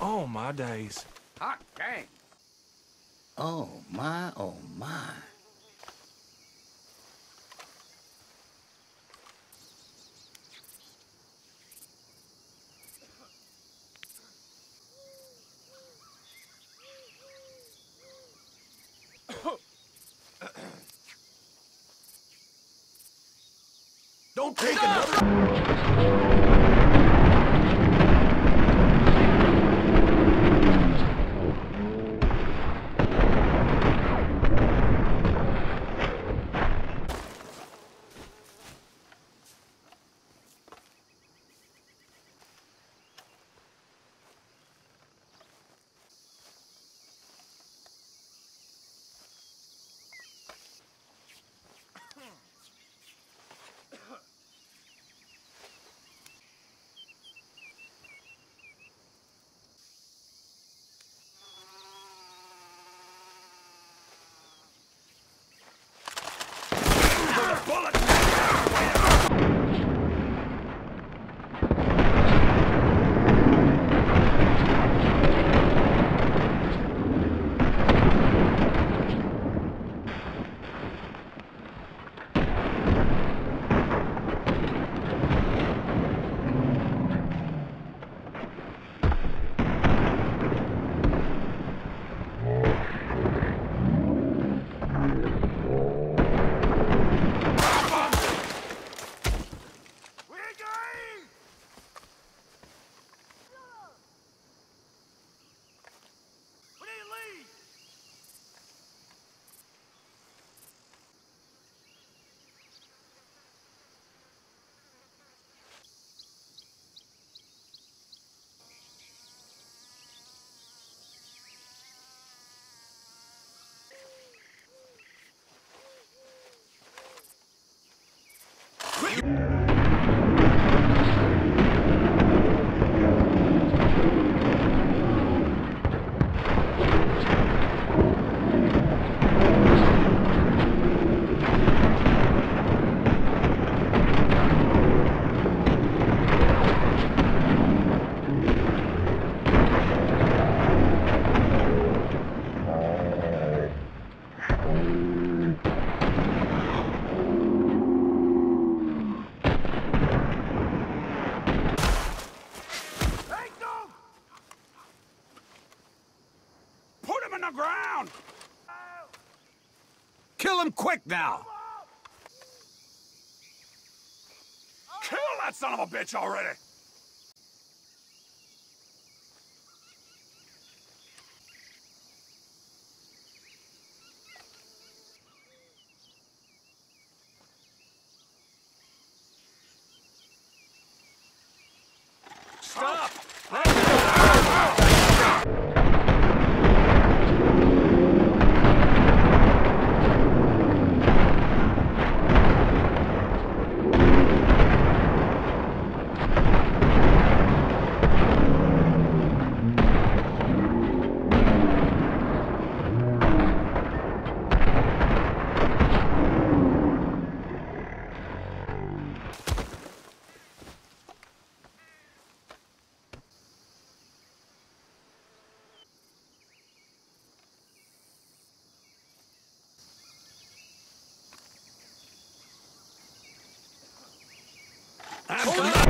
Oh my days. Hot dang. Oh, my, oh, my. Don't take another... Put him the ground! Kill him quick now! Kill that son of a bitch already! Stop! I'm